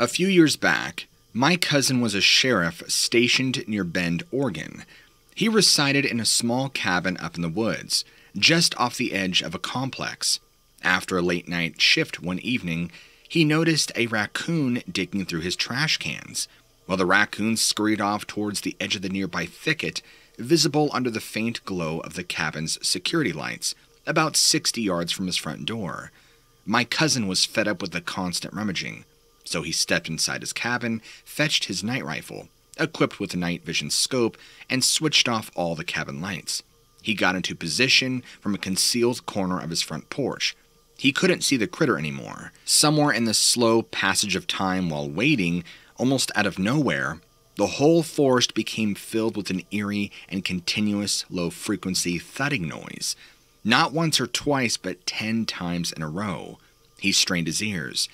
A few years back, my cousin was a sheriff stationed near Bend, Oregon. He resided in a small cabin up in the woods, just off the edge of a complex. After a late night shift one evening, he noticed a raccoon digging through his trash cans. While the raccoon scurried off towards the edge of the nearby thicket, visible under the faint glow of the cabin's security lights, about 60 yards from his front door. My cousin was fed up with the constant rummaging, so he stepped inside his cabin, fetched his night rifle, equipped with a night vision scope, and switched off all the cabin lights. He got into position from a concealed corner of his front porch. He couldn't see the critter anymore. Somewhere in the slow passage of time while waiting, almost out of nowhere, the whole forest became filled with an eerie and continuous low frequency thudding noise. Not once or twice, but ten times in a row. He strained his ears.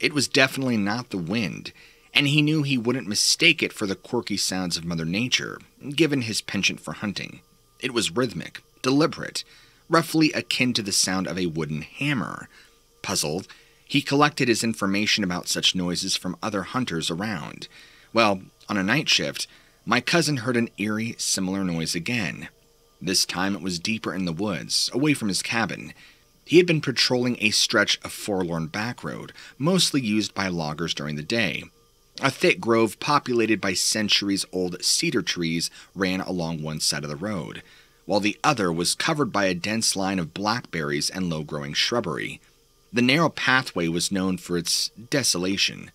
It was definitely not the wind, and he knew he wouldn't mistake it for the quirky sounds of Mother Nature, given his penchant for hunting. It was rhythmic, deliberate, roughly akin to the sound of a wooden hammer. Puzzled, he collected his information about such noises from other hunters around. Well, on a night shift, my cousin heard an eerie, similar noise again. This time it was deeper in the woods, away from his cabin. He had been patrolling a stretch of forlorn back road, mostly used by loggers during the day. A thick grove populated by centuries old cedar trees ran along one side of the road, while the other was covered by a dense line of blackberries and low growing shrubbery. The narrow pathway was known for its desolation.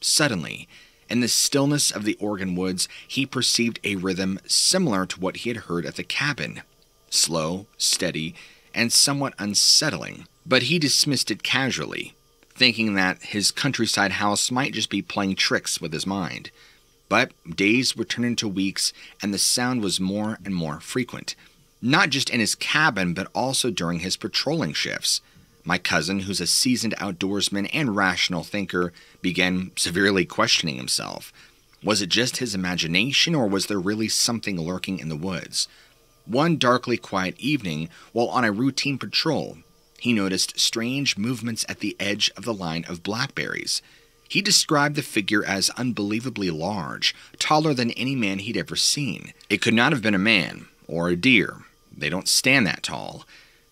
Suddenly, in the stillness of the Oregon woods, he perceived a rhythm similar to what he had heard at the cabin slow, steady, and somewhat unsettling, but he dismissed it casually thinking that his countryside house might just be playing tricks with his mind. But days were turning into weeks, and the sound was more and more frequent, not just in his cabin, but also during his patrolling shifts. My cousin, who's a seasoned outdoorsman and rational thinker, began severely questioning himself. Was it just his imagination, or was there really something lurking in the woods? One darkly quiet evening, while on a routine patrol, he noticed strange movements at the edge of the line of blackberries. He described the figure as unbelievably large, taller than any man he'd ever seen. It could not have been a man or a deer. They don't stand that tall.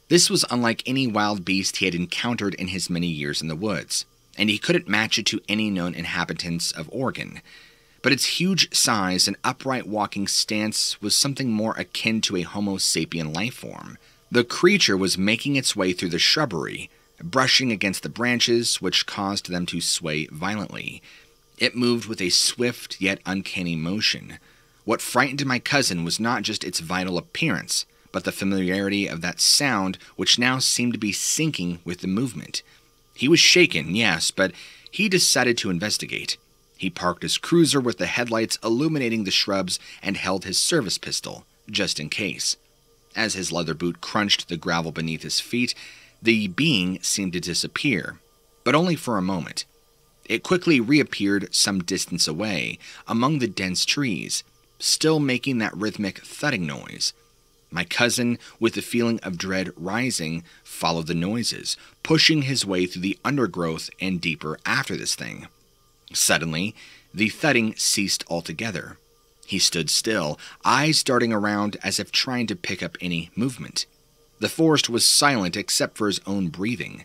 This was unlike any wild beast he had encountered in his many years in the woods, and he couldn't match it to any known inhabitants of Oregon. But its huge size and upright walking stance was something more akin to a Homo sapien life form. The creature was making its way through the shrubbery, brushing against the branches, which caused them to sway violently. It moved with a swift yet uncanny motion. What frightened my cousin was not just its vital appearance, but the familiarity of that sound, which now seemed to be syncing with the movement. He was shaken, yes, but he decided to investigate. He parked his cruiser with the headlights illuminating the shrubs and held his service pistol, just in case. As his leather boot crunched the gravel beneath his feet, the being seemed to disappear, but only for a moment. It quickly reappeared some distance away, among the dense trees, still making that rhythmic thudding noise. My cousin, with the feeling of dread rising, followed the noises, pushing his way through the undergrowth and deeper after this thing. Suddenly, the thudding ceased altogether. He stood still, eyes darting around as if trying to pick up any movement. The forest was silent except for his own breathing.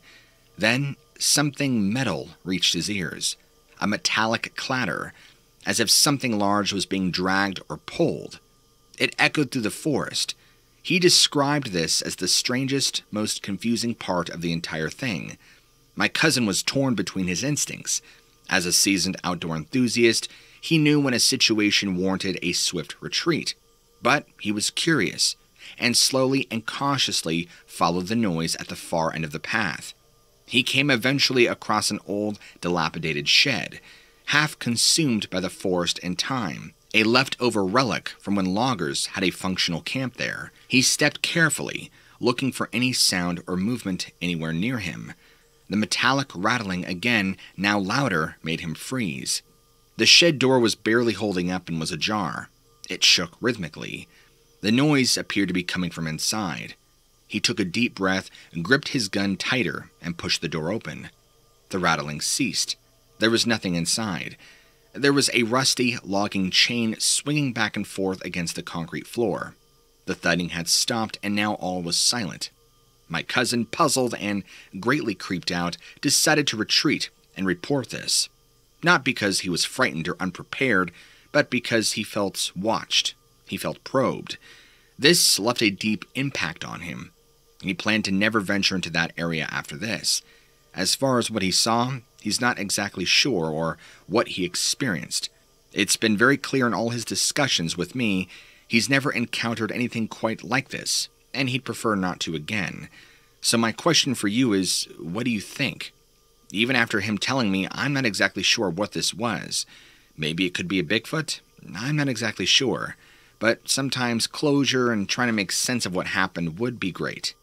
Then something metal reached his ears a metallic clatter, as if something large was being dragged or pulled. It echoed through the forest. He described this as the strangest, most confusing part of the entire thing. My cousin was torn between his instincts. As a seasoned outdoor enthusiast, he knew when a situation warranted a swift retreat. But he was curious, and slowly and cautiously followed the noise at the far end of the path. He came eventually across an old, dilapidated shed, half consumed by the forest and time, a leftover relic from when loggers had a functional camp there. He stepped carefully, looking for any sound or movement anywhere near him. The metallic rattling again, now louder, made him freeze. The shed door was barely holding up and was ajar. It shook rhythmically. The noise appeared to be coming from inside. He took a deep breath, gripped his gun tighter, and pushed the door open. The rattling ceased. There was nothing inside. There was a rusty logging chain swinging back and forth against the concrete floor. The thudding had stopped, and now all was silent. My cousin, puzzled and greatly creeped out, decided to retreat and report this. Not because he was frightened or unprepared, but because he felt watched. He felt probed. This left a deep impact on him. He planned to never venture into that area after this. As far as what he saw, he's not exactly sure or what he experienced. It's been very clear in all his discussions with me he's never encountered anything quite like this, and he'd prefer not to again. So, my question for you is what do you think? Even after him telling me I'm not exactly sure what this was. Maybe it could be a Bigfoot? I'm not exactly sure. But sometimes closure and trying to make sense of what happened would be great.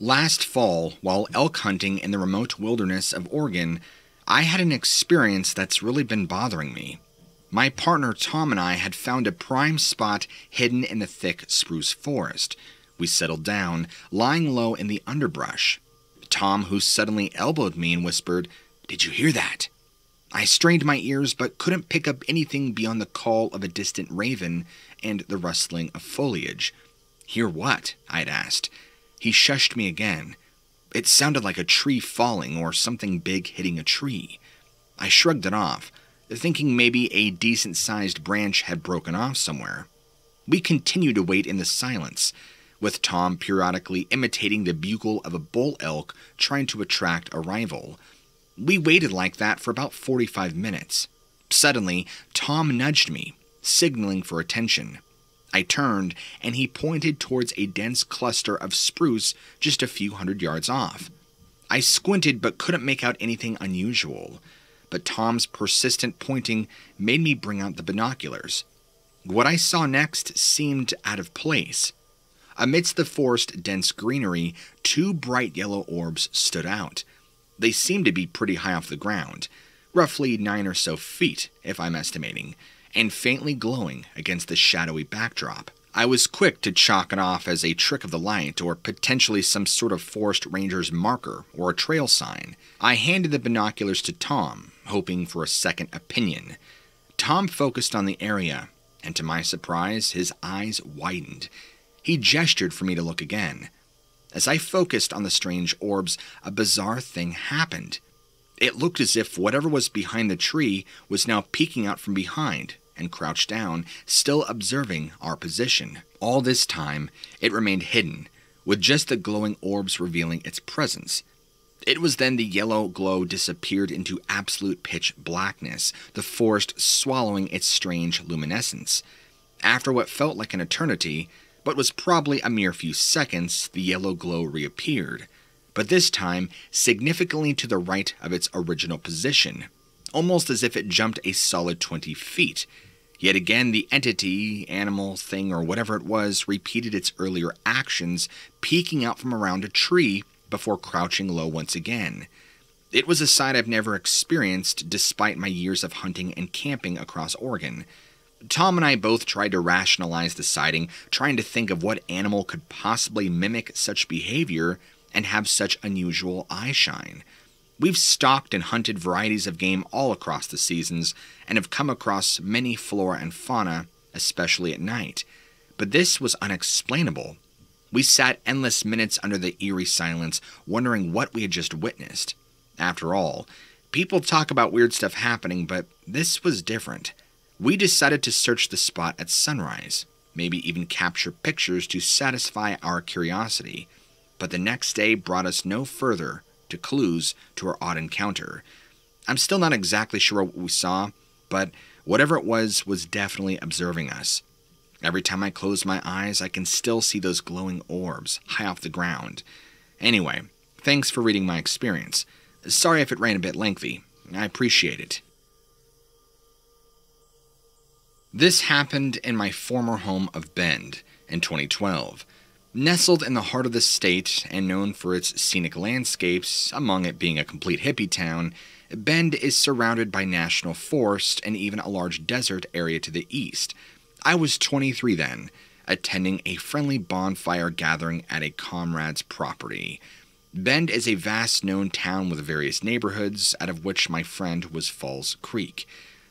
Last fall, while elk hunting in the remote wilderness of Oregon, I had an experience that's really been bothering me. My partner Tom and I had found a prime spot hidden in the thick spruce forest. We settled down, lying low in the underbrush. Tom, who suddenly elbowed me and whispered, Did you hear that? I strained my ears but couldn't pick up anything beyond the call of a distant raven and the rustling of foliage. Hear what? I'd asked. He shushed me again. It sounded like a tree falling or something big hitting a tree. I shrugged it off, thinking maybe a decent sized branch had broken off somewhere. We continued to wait in the silence, with Tom periodically imitating the bugle of a bull elk trying to attract a rival. We waited like that for about 45 minutes. Suddenly, Tom nudged me, signaling for attention. I turned, and he pointed towards a dense cluster of spruce just a few hundred yards off. I squinted but couldn't make out anything unusual. But Tom's persistent pointing made me bring out the binoculars. What I saw next seemed out of place. Amidst the forest dense greenery, two bright yellow orbs stood out. They seemed to be pretty high off the ground, roughly nine or so feet, if I'm estimating and faintly glowing against the shadowy backdrop. I was quick to chalk it off as a trick of the light or potentially some sort of forest ranger's marker or a trail sign. I handed the binoculars to Tom, hoping for a second opinion. Tom focused on the area, and to my surprise, his eyes widened. He gestured for me to look again. As I focused on the strange orbs, a bizarre thing happened. It looked as if whatever was behind the tree was now peeking out from behind, and crouched down, still observing our position. All this time, it remained hidden, with just the glowing orbs revealing its presence. It was then the yellow glow disappeared into absolute pitch blackness, the forest swallowing its strange luminescence. After what felt like an eternity, but was probably a mere few seconds, the yellow glow reappeared, but this time significantly to the right of its original position, almost as if it jumped a solid 20 feet. Yet again, the entity, animal, thing, or whatever it was, repeated its earlier actions, peeking out from around a tree before crouching low once again. It was a sight I've never experienced despite my years of hunting and camping across Oregon. Tom and I both tried to rationalize the sighting, trying to think of what animal could possibly mimic such behavior and have such unusual eyeshine. We've stalked and hunted varieties of game all across the seasons and have come across many flora and fauna, especially at night. But this was unexplainable. We sat endless minutes under the eerie silence, wondering what we had just witnessed. After all, people talk about weird stuff happening, but this was different. We decided to search the spot at sunrise, maybe even capture pictures to satisfy our curiosity. But the next day brought us no further to clues to our odd encounter. I'm still not exactly sure what we saw, but whatever it was was definitely observing us. Every time I close my eyes, I can still see those glowing orbs high off the ground. Anyway, thanks for reading my experience. Sorry if it ran a bit lengthy. I appreciate it. This happened in my former home of Bend in 2012. Nestled in the heart of the state and known for its scenic landscapes, among it being a complete hippie town, Bend is surrounded by national forest and even a large desert area to the east. I was 23 then, attending a friendly bonfire gathering at a comrade's property. Bend is a vast known town with various neighborhoods, out of which my friend was Falls Creek.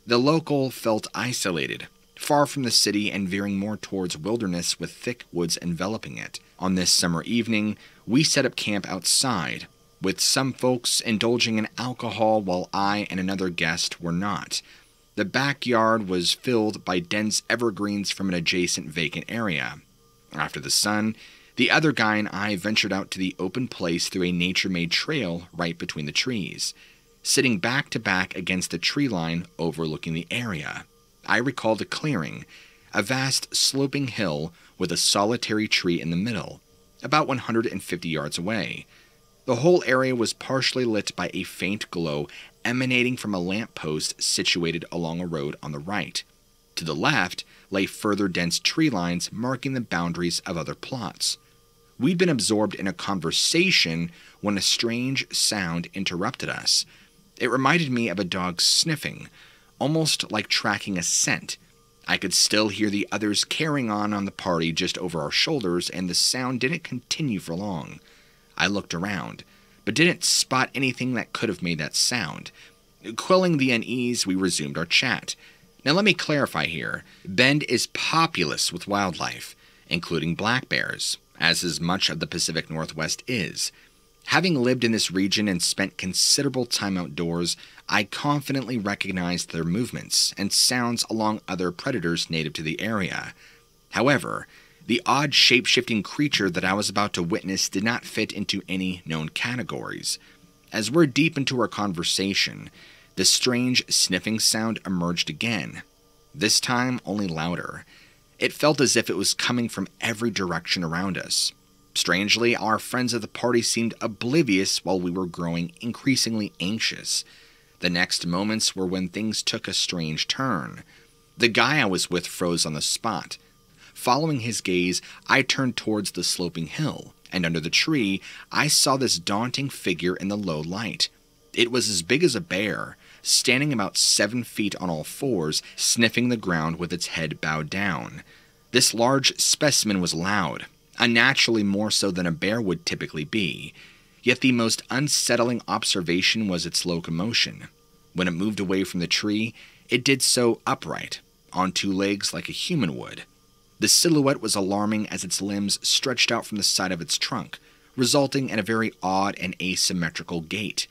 The local felt isolated, far from the city and veering more towards wilderness with thick woods enveloping it. On this summer evening, we set up camp outside, with some folks indulging in alcohol while I and another guest were not. The backyard was filled by dense evergreens from an adjacent vacant area. After the sun, the other guy and I ventured out to the open place through a nature made trail right between the trees, sitting back to back against a tree line overlooking the area. I recalled a clearing, a vast sloping hill with a solitary tree in the middle, about 150 yards away. The whole area was partially lit by a faint glow emanating from a lamp post situated along a road on the right. To the left lay further dense tree lines marking the boundaries of other plots. We'd been absorbed in a conversation when a strange sound interrupted us. It reminded me of a dog sniffing, almost like tracking a scent. I could still hear the others carrying on on the party just over our shoulders, and the sound didn't continue for long. I looked around, but didn't spot anything that could have made that sound. Quelling the unease, we resumed our chat. Now, let me clarify here Bend is populous with wildlife, including black bears, as is much of the Pacific Northwest is. Having lived in this region and spent considerable time outdoors, I confidently recognized their movements and sounds along other predators native to the area. However, the odd shape shifting creature that I was about to witness did not fit into any known categories. As we're deep into our conversation, the strange sniffing sound emerged again, this time only louder. It felt as if it was coming from every direction around us. Strangely, our friends of the party seemed oblivious while we were growing increasingly anxious. The next moments were when things took a strange turn. The guy I was with froze on the spot. Following his gaze, I turned towards the sloping hill, and under the tree, I saw this daunting figure in the low light. It was as big as a bear, standing about seven feet on all fours, sniffing the ground with its head bowed down. This large specimen was loud, unnaturally more so than a bear would typically be. Yet the most unsettling observation was its locomotion. When it moved away from the tree, it did so upright, on two legs like a human would. The silhouette was alarming as its limbs stretched out from the side of its trunk, resulting in a very odd and asymmetrical gait.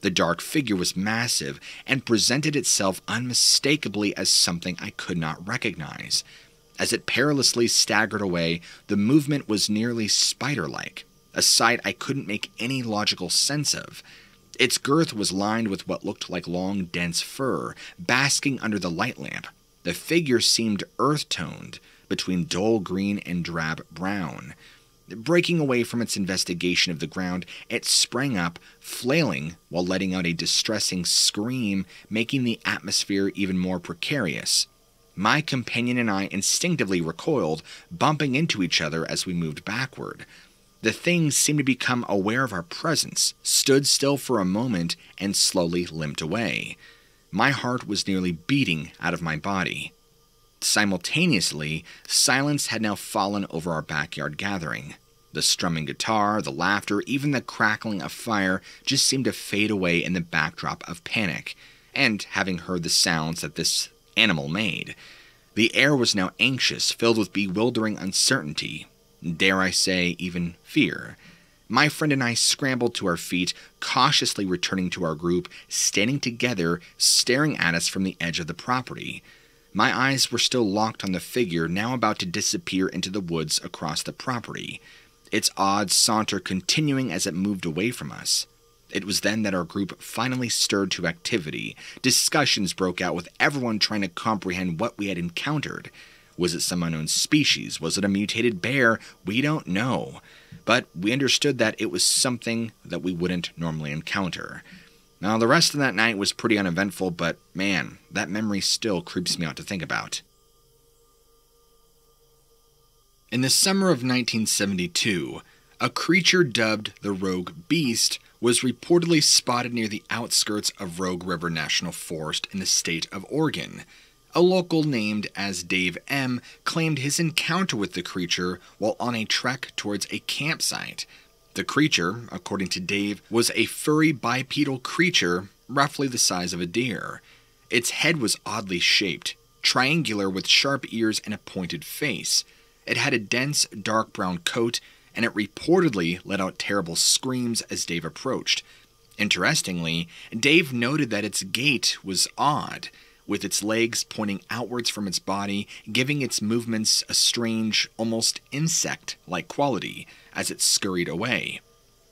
The dark figure was massive and presented itself unmistakably as something I could not recognize. As it perilously staggered away, the movement was nearly spider like, a sight I couldn't make any logical sense of. Its girth was lined with what looked like long, dense fur, basking under the light lamp. The figure seemed earth toned, between dull green and drab brown. Breaking away from its investigation of the ground, it sprang up, flailing while letting out a distressing scream, making the atmosphere even more precarious. My companion and I instinctively recoiled, bumping into each other as we moved backward. The thing seemed to become aware of our presence, stood still for a moment, and slowly limped away. My heart was nearly beating out of my body. Simultaneously, silence had now fallen over our backyard gathering. The strumming guitar, the laughter, even the crackling of fire just seemed to fade away in the backdrop of panic, and having heard the sounds that this animal made. The air was now anxious, filled with bewildering uncertainty, dare I say, even fear. My friend and I scrambled to our feet, cautiously returning to our group, standing together, staring at us from the edge of the property. My eyes were still locked on the figure now about to disappear into the woods across the property its odd saunter continuing as it moved away from us. It was then that our group finally stirred to activity. Discussions broke out with everyone trying to comprehend what we had encountered. Was it some unknown species? Was it a mutated bear? We don't know. But we understood that it was something that we wouldn't normally encounter. Now, the rest of that night was pretty uneventful, but man, that memory still creeps me out to think about. In the summer of 1972, a creature dubbed the Rogue Beast was reportedly spotted near the outskirts of Rogue River National Forest in the state of Oregon. A local named as Dave M. claimed his encounter with the creature while on a trek towards a campsite. The creature, according to Dave, was a furry bipedal creature roughly the size of a deer. Its head was oddly shaped, triangular with sharp ears and a pointed face. It had a dense, dark brown coat, and it reportedly let out terrible screams as Dave approached. Interestingly, Dave noted that its gait was odd, with its legs pointing outwards from its body, giving its movements a strange, almost insect like quality as it scurried away.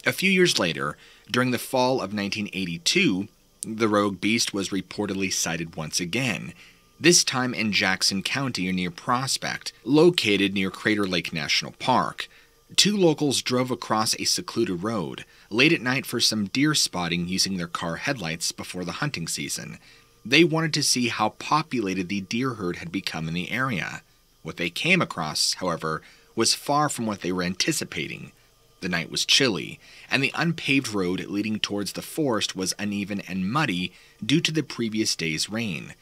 A few years later, during the fall of 1982, the rogue beast was reportedly sighted once again, this time in Jackson County near Prospect, located near Crater Lake National Park. Two locals drove across a secluded road late at night for some deer spotting using their car headlights before the hunting season. They wanted to see how populated the deer herd had become in the area. What they came across, however, was far from what they were anticipating. The night was chilly, and the unpaved road leading towards the forest was uneven and muddy due to the previous day's rain.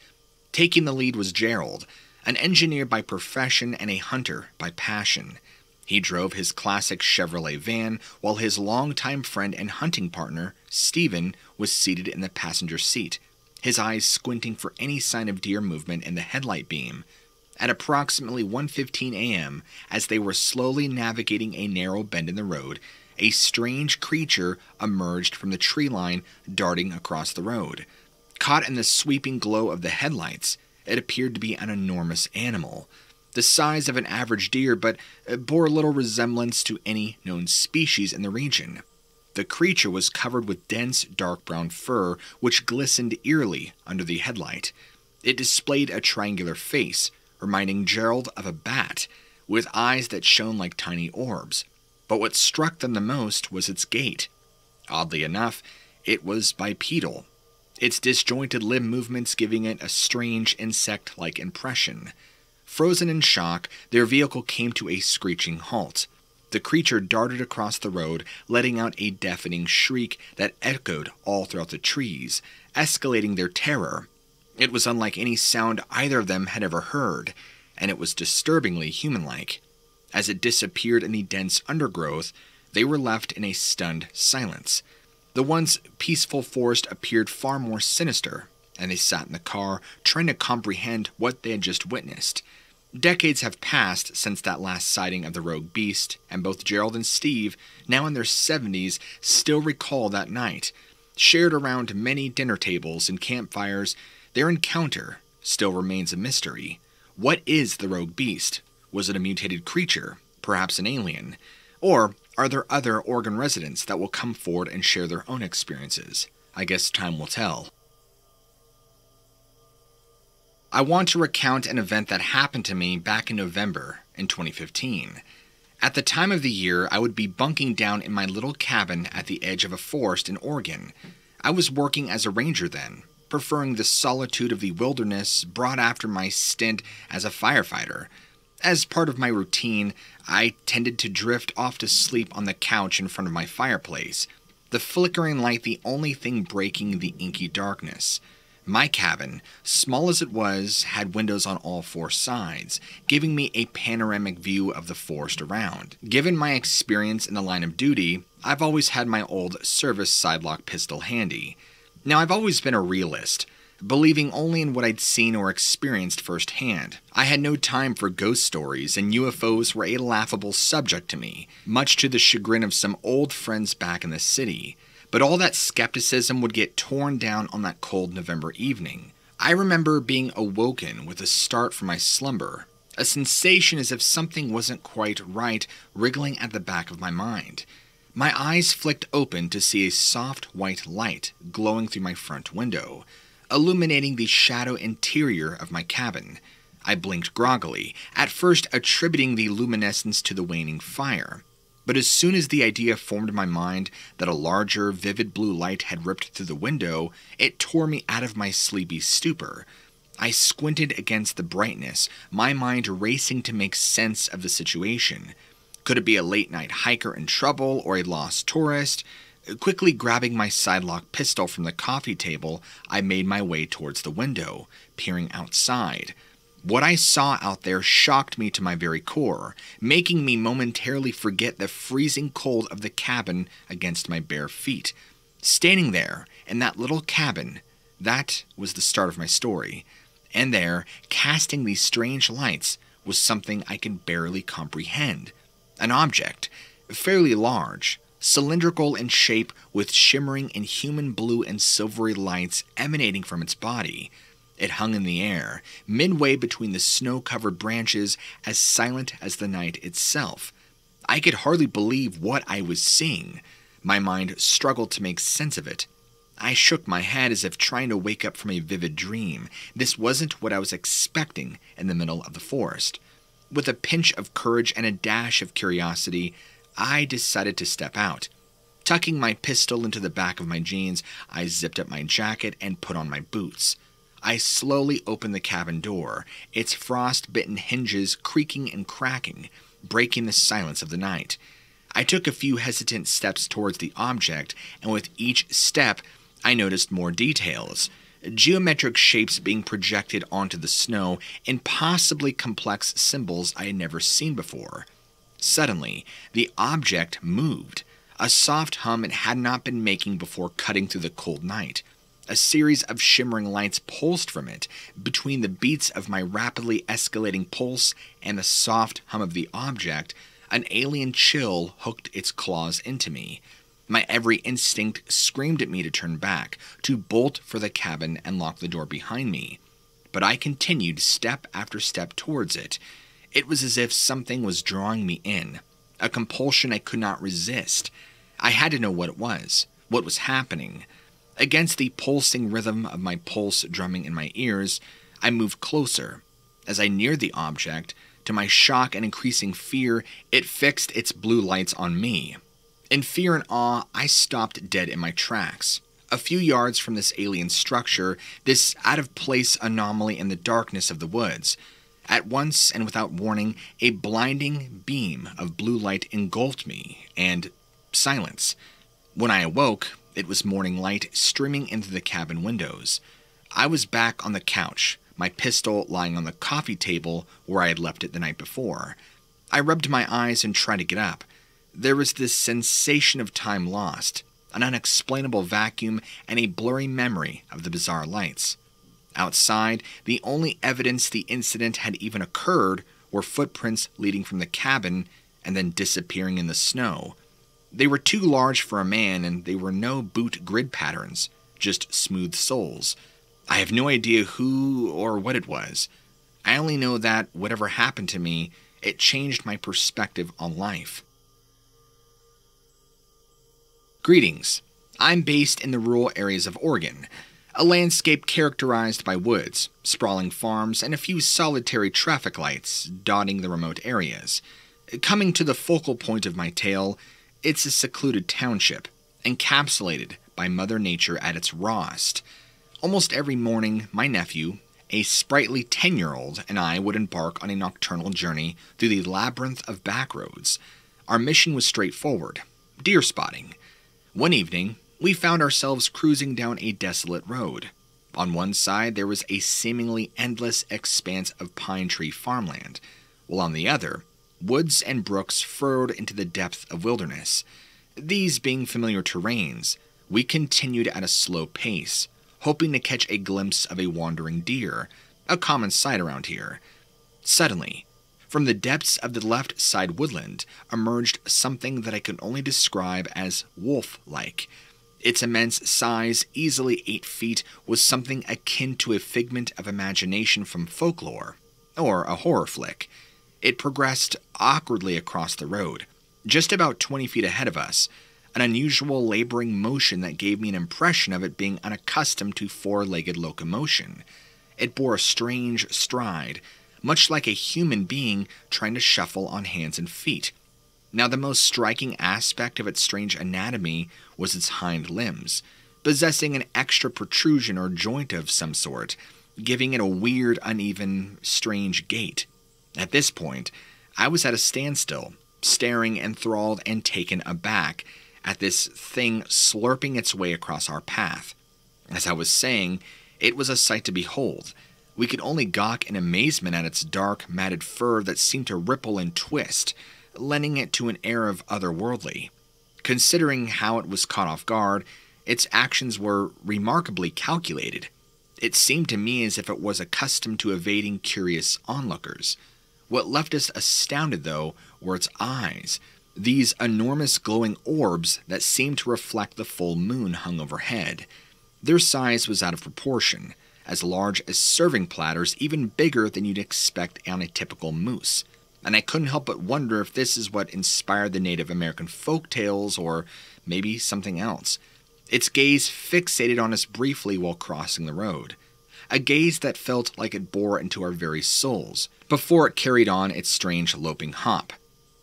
Taking the lead was Gerald, an engineer by profession and a hunter by passion. He drove his classic Chevrolet van while his longtime friend and hunting partner, Stephen, was seated in the passenger seat, his eyes squinting for any sign of deer movement in the headlight beam. At approximately 1:15 a.m., as they were slowly navigating a narrow bend in the road, a strange creature emerged from the tree line, darting across the road. Caught in the sweeping glow of the headlights, it appeared to be an enormous animal, the size of an average deer, but uh, bore little resemblance to any known species in the region. The creature was covered with dense, dark brown fur, which glistened eerily under the headlight. It displayed a triangular face, reminding Gerald of a bat, with eyes that shone like tiny orbs. But what struck them the most was its gait. Oddly enough, it was bipedal, its disjointed limb movements giving it a strange insect like impression. Frozen in shock, their vehicle came to a screeching halt. The creature darted across the road, letting out a deafening shriek that echoed all throughout the trees, escalating their terror. It was unlike any sound either of them had ever heard, and it was disturbingly human like. As it disappeared in the dense undergrowth, they were left in a stunned silence. The once peaceful forest appeared far more sinister, and they sat in the car trying to comprehend what they had just witnessed. Decades have passed since that last sighting of the rogue beast, and both Gerald and Steve, now in their 70s, still recall that night. Shared around many dinner tables and campfires, their encounter still remains a mystery. What is the rogue beast? Was it a mutated creature, perhaps an alien? Or are there other Oregon residents that will come forward and share their own experiences? I guess time will tell. I want to recount an event that happened to me back in November in 2015. At the time of the year, I would be bunking down in my little cabin at the edge of a forest in Oregon. I was working as a ranger then, preferring the solitude of the wilderness brought after my stint as a firefighter. As part of my routine, I tended to drift off to sleep on the couch in front of my fireplace, the flickering light the only thing breaking the inky darkness. My cabin, small as it was, had windows on all four sides, giving me a panoramic view of the forest around. Given my experience in the line of duty, I've always had my old service sidelock pistol handy. Now, I've always been a realist, believing only in what I'd seen or experienced firsthand. I had no time for ghost stories, and UFOs were a laughable subject to me, much to the chagrin of some old friends back in the city. But all that skepticism would get torn down on that cold November evening. I remember being awoken with a start from my slumber, a sensation as if something wasn't quite right wriggling at the back of my mind. My eyes flicked open to see a soft white light glowing through my front window, illuminating the shadow interior of my cabin. I blinked groggily, at first attributing the luminescence to the waning fire. But as soon as the idea formed my mind that a larger, vivid blue light had ripped through the window, it tore me out of my sleepy stupor. I squinted against the brightness, my mind racing to make sense of the situation. Could it be a late night hiker in trouble or a lost tourist? Quickly grabbing my sidelock pistol from the coffee table, I made my way towards the window, peering outside. What I saw out there shocked me to my very core, making me momentarily forget the freezing cold of the cabin against my bare feet. Standing there in that little cabin, that was the start of my story. And there, casting these strange lights, was something I could barely comprehend. An object, fairly large, cylindrical in shape, with shimmering inhuman blue and silvery lights emanating from its body. It hung in the air, midway between the snow covered branches, as silent as the night itself. I could hardly believe what I was seeing. My mind struggled to make sense of it. I shook my head as if trying to wake up from a vivid dream. This wasn't what I was expecting in the middle of the forest. With a pinch of courage and a dash of curiosity, I decided to step out. Tucking my pistol into the back of my jeans, I zipped up my jacket and put on my boots. I slowly opened the cabin door, its frost bitten hinges creaking and cracking, breaking the silence of the night. I took a few hesitant steps towards the object, and with each step, I noticed more details geometric shapes being projected onto the snow, and possibly complex symbols I had never seen before. Suddenly, the object moved, a soft hum it had not been making before cutting through the cold night. A series of shimmering lights pulsed from it, between the beats of my rapidly escalating pulse and the soft hum of the object, an alien chill hooked its claws into me. My every instinct screamed at me to turn back, to bolt for the cabin and lock the door behind me. But I continued step after step towards it. It was as if something was drawing me in, a compulsion I could not resist. I had to know what it was, what was happening. Against the pulsing rhythm of my pulse drumming in my ears, I moved closer. As I neared the object, to my shock and increasing fear, it fixed its blue lights on me. In fear and awe, I stopped dead in my tracks. A few yards from this alien structure, this out of place anomaly in the darkness of the woods. At once and without warning, a blinding beam of blue light engulfed me, and silence. When I awoke, it was morning light streaming into the cabin windows. I was back on the couch, my pistol lying on the coffee table where I had left it the night before. I rubbed my eyes and tried to get up. There was this sensation of time lost, an unexplainable vacuum, and a blurry memory of the bizarre lights. Outside, the only evidence the incident had even occurred were footprints leading from the cabin and then disappearing in the snow. They were too large for a man, and they were no boot grid patterns, just smooth soles. I have no idea who or what it was. I only know that whatever happened to me, it changed my perspective on life. Greetings. I'm based in the rural areas of Oregon, a landscape characterized by woods, sprawling farms, and a few solitary traffic lights dotting the remote areas. Coming to the focal point of my tale, it's a secluded township, encapsulated by Mother Nature at its rawest. Almost every morning, my nephew, a sprightly 10 year old, and I would embark on a nocturnal journey through the labyrinth of back roads. Our mission was straightforward deer spotting. One evening, we found ourselves cruising down a desolate road. On one side, there was a seemingly endless expanse of pine tree farmland, while on the other, woods and brooks furrowed into the depth of wilderness. These being familiar terrains, we continued at a slow pace, hoping to catch a glimpse of a wandering deer, a common sight around here. Suddenly, from the depths of the left side woodland emerged something that I could only describe as wolf like. Its immense size, easily eight feet, was something akin to a figment of imagination from folklore, or a horror flick. It progressed awkwardly across the road, just about 20 feet ahead of us, an unusual laboring motion that gave me an impression of it being unaccustomed to four legged locomotion. It bore a strange stride, much like a human being trying to shuffle on hands and feet. Now, the most striking aspect of its strange anatomy was its hind limbs, possessing an extra protrusion or joint of some sort, giving it a weird, uneven, strange gait. At this point, I was at a standstill, staring enthralled and taken aback at this thing slurping its way across our path. As I was saying, it was a sight to behold. We could only gawk in amazement at its dark, matted fur that seemed to ripple and twist, lending it to an air of otherworldly. Considering how it was caught off guard, its actions were remarkably calculated. It seemed to me as if it was accustomed to evading curious onlookers. What left us astounded, though, were its eyes, these enormous glowing orbs that seemed to reflect the full moon hung overhead. Their size was out of proportion, as large as serving platters, even bigger than you'd expect on a typical moose. And I couldn't help but wonder if this is what inspired the Native American folk tales or maybe something else. Its gaze fixated on us briefly while crossing the road. A gaze that felt like it bore into our very souls, before it carried on its strange loping hop.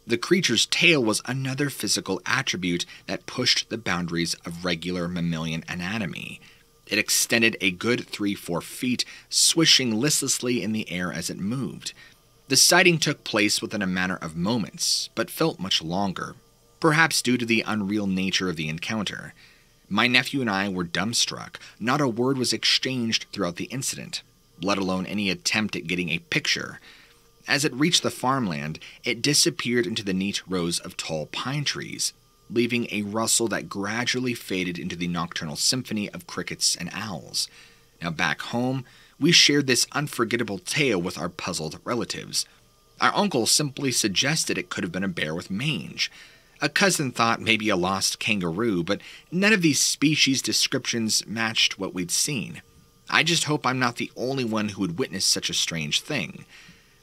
The creature's tail was another physical attribute that pushed the boundaries of regular mammalian anatomy. It extended a good three, four feet, swishing listlessly in the air as it moved. The sighting took place within a matter of moments, but felt much longer, perhaps due to the unreal nature of the encounter. My nephew and I were dumbstruck. Not a word was exchanged throughout the incident, let alone any attempt at getting a picture. As it reached the farmland, it disappeared into the neat rows of tall pine trees, leaving a rustle that gradually faded into the nocturnal symphony of crickets and owls. Now, back home, we shared this unforgettable tale with our puzzled relatives. Our uncle simply suggested it could have been a bear with mange. A cousin thought maybe a lost kangaroo, but none of these species descriptions matched what we'd seen. I just hope I'm not the only one who would witness such a strange thing.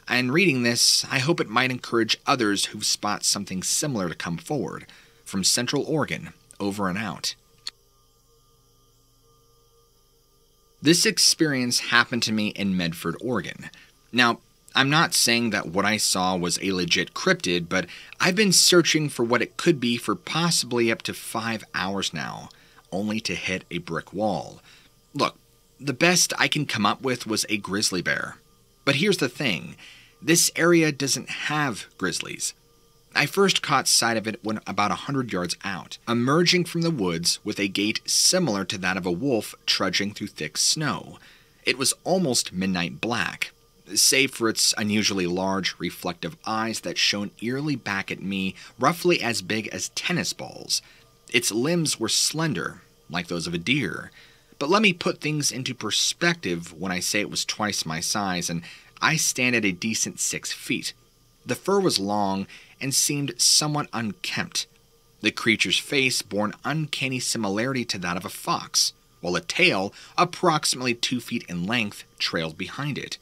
And reading this, I hope it might encourage others who spot something similar to come forward. From Central Oregon, over and out. This experience happened to me in Medford, Oregon. Now, I'm not saying that what I saw was a legit cryptid, but I've been searching for what it could be for possibly up to five hours now, only to hit a brick wall. Look, the best I can come up with was a grizzly bear. But here's the thing this area doesn't have grizzlies. I first caught sight of it when about a hundred yards out, emerging from the woods with a gait similar to that of a wolf trudging through thick snow. It was almost midnight black, save for its unusually large, reflective eyes that shone eerily back at me, roughly as big as tennis balls. Its limbs were slender, like those of a deer. But let me put things into perspective when I say it was twice my size and I stand at a decent six feet. The fur was long and seemed somewhat unkempt. The creature's face bore an uncanny similarity to that of a fox, while a tail, approximately two feet in length, trailed behind it.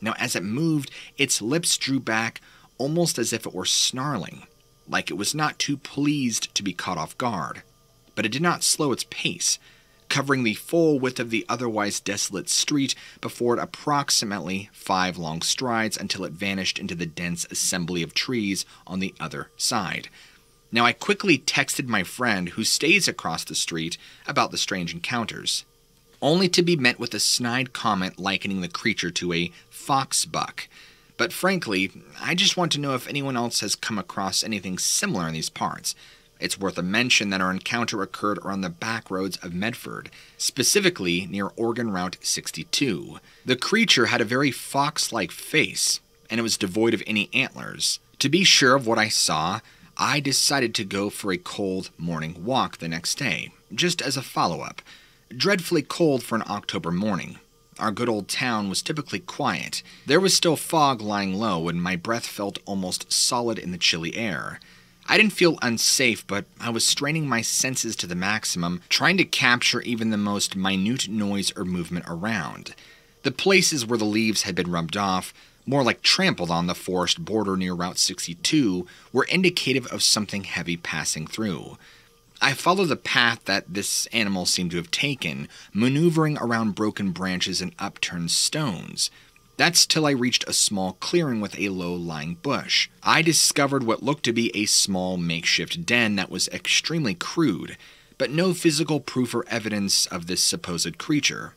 Now, as it moved, its lips drew back almost as if it were snarling, like it was not too pleased to be caught off guard. But it did not slow its pace covering the full width of the otherwise desolate street before it approximately five long strides until it vanished into the dense assembly of trees on the other side. Now, I quickly texted my friend who stays across the street about the strange encounters, only to be met with a snide comment likening the creature to a fox buck. But frankly, I just want to know if anyone else has come across anything similar in these parts. It's worth a mention that our encounter occurred around the back roads of Medford, specifically near Oregon Route 62. The creature had a very fox like face, and it was devoid of any antlers. To be sure of what I saw, I decided to go for a cold morning walk the next day, just as a follow up. Dreadfully cold for an October morning. Our good old town was typically quiet. There was still fog lying low, and my breath felt almost solid in the chilly air. I didn't feel unsafe, but I was straining my senses to the maximum, trying to capture even the most minute noise or movement around. The places where the leaves had been rubbed off, more like trampled on the forest border near Route 62, were indicative of something heavy passing through. I followed the path that this animal seemed to have taken, maneuvering around broken branches and upturned stones. That's till I reached a small clearing with a low lying bush. I discovered what looked to be a small makeshift den that was extremely crude, but no physical proof or evidence of this supposed creature.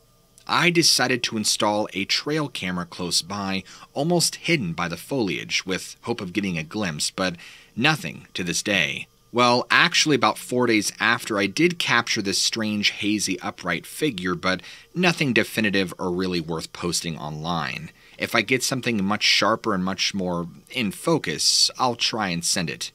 I decided to install a trail camera close by, almost hidden by the foliage, with hope of getting a glimpse, but nothing to this day. Well, actually, about four days after, I did capture this strange, hazy, upright figure, but nothing definitive or really worth posting online. If I get something much sharper and much more in focus, I'll try and send it.